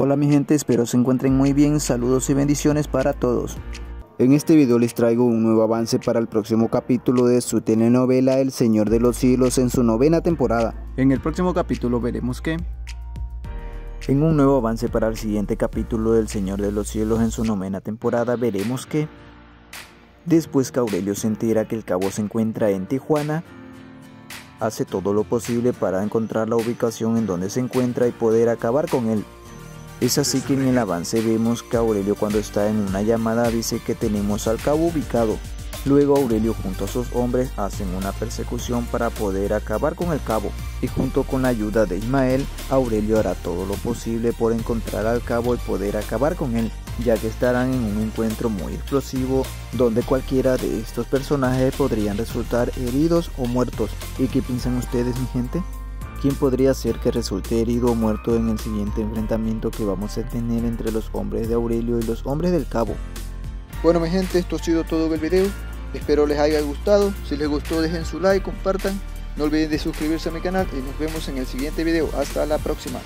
Hola mi gente, espero se encuentren muy bien, saludos y bendiciones para todos. En este video les traigo un nuevo avance para el próximo capítulo de su telenovela El Señor de los Cielos en su novena temporada. En el próximo capítulo veremos que... En un nuevo avance para el siguiente capítulo del Señor de los Cielos en su novena temporada veremos que... Después que Aurelio se entera que el cabo se encuentra en Tijuana, hace todo lo posible para encontrar la ubicación en donde se encuentra y poder acabar con él. Es así que en el avance vemos que Aurelio cuando está en una llamada dice que tenemos al cabo ubicado. Luego Aurelio junto a sus hombres hacen una persecución para poder acabar con el cabo y junto con la ayuda de Ismael, Aurelio hará todo lo posible por encontrar al cabo y poder acabar con él, ya que estarán en un encuentro muy explosivo donde cualquiera de estos personajes podrían resultar heridos o muertos. ¿Y qué piensan ustedes mi gente? ¿Quién podría ser que resulte herido o muerto en el siguiente enfrentamiento que vamos a tener entre los hombres de Aurelio y los hombres del cabo? Bueno mi gente, esto ha sido todo el video. Espero les haya gustado. Si les gustó dejen su like, compartan. No olviden de suscribirse a mi canal y nos vemos en el siguiente video. Hasta la próxima.